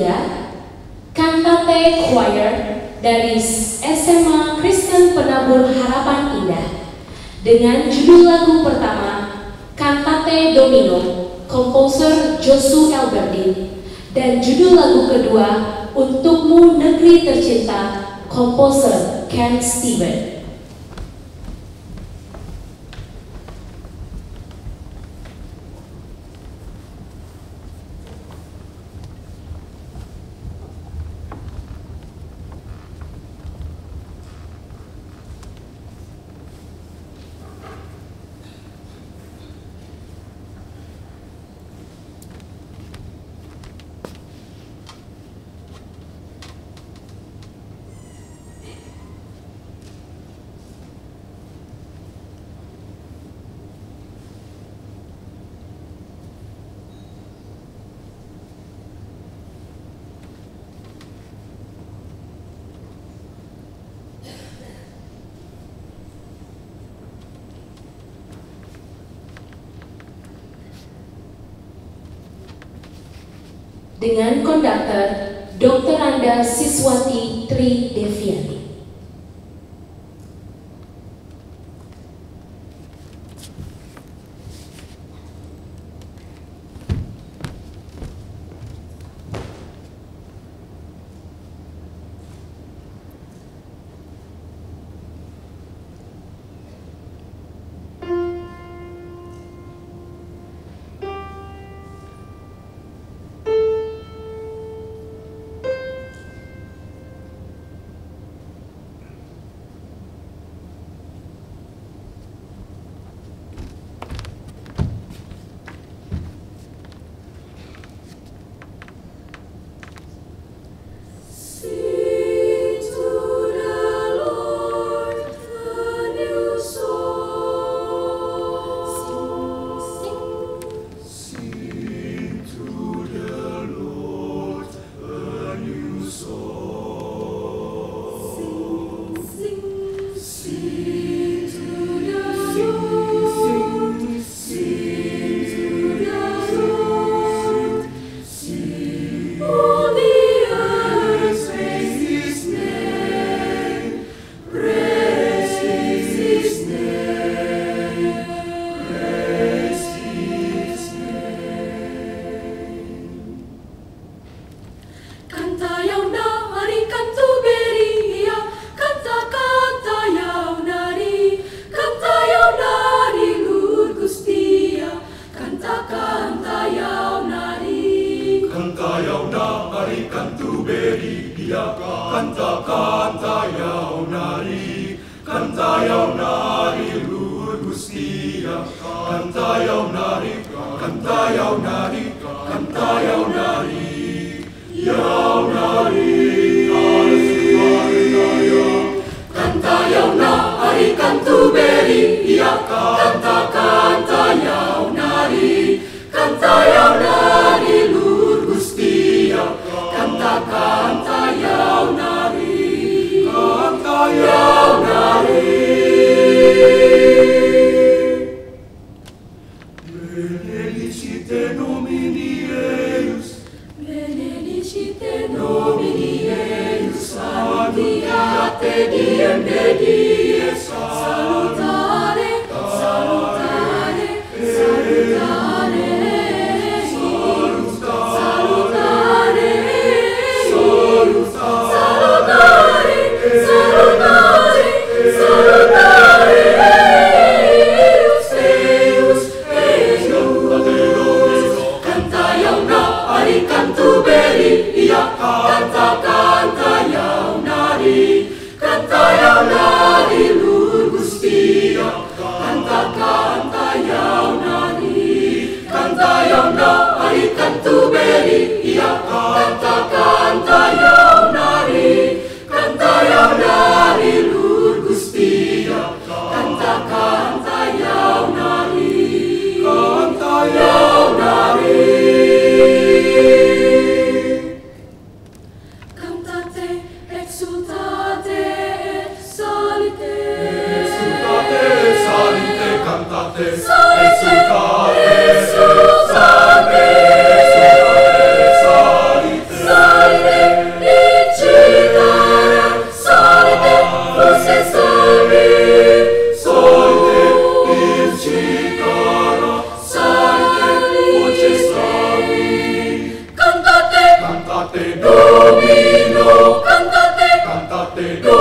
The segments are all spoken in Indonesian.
3 Kantate Choir dari SMA Kristen Penabur Harapan Indah dengan judul lagu pertama Kantate Domino komposer Josu Albertin dan judul lagu kedua Untukmu Negeri Tercinta komposer Ken Steven. Dengan konduktor Dr. Anda Siswati Tri mari kantu beri dia kanta kanta yau nari kanta yau nari lur gustia kanta yau nari kanta yau nari kanta yau nari yau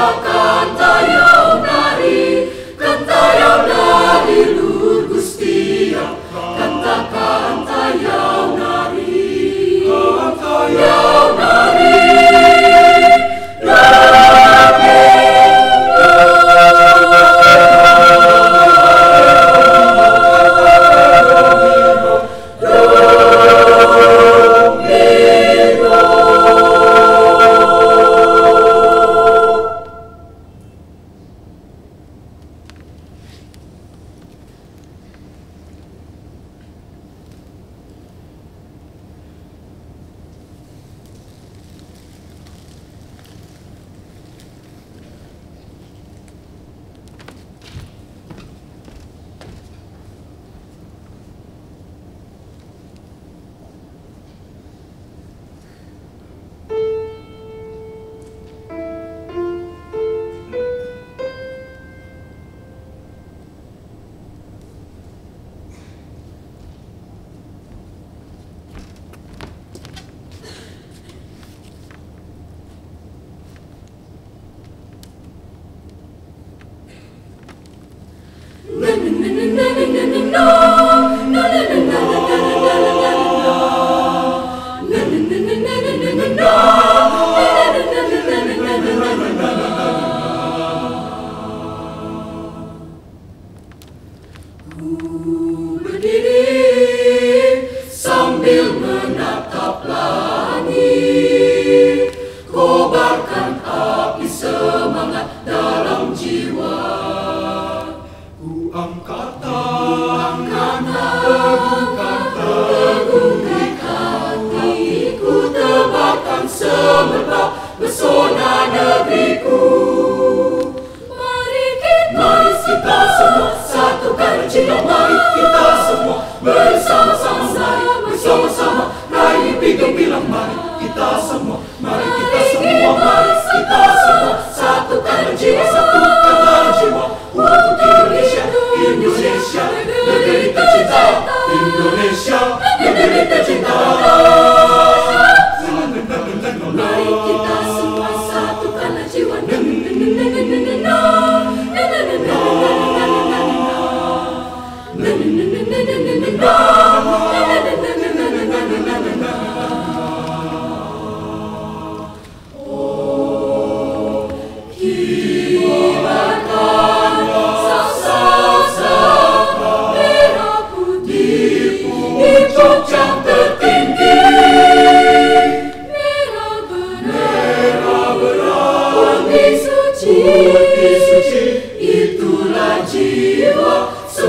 Sokondor.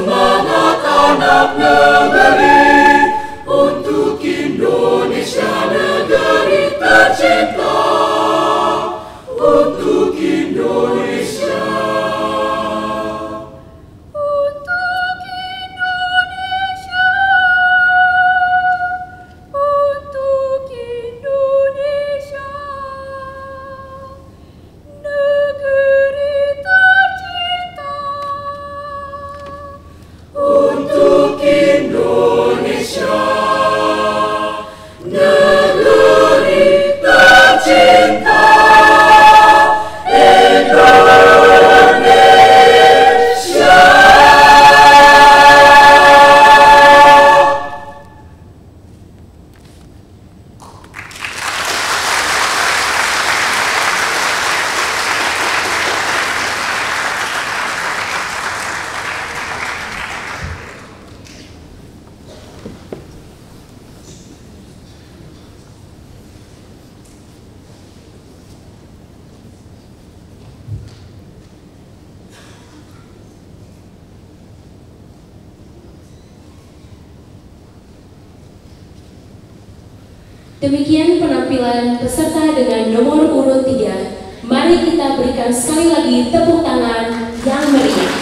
my Demikian penampilan peserta dengan nomor urut 3. Mari kita berikan sekali lagi tepuk tangan yang meriah.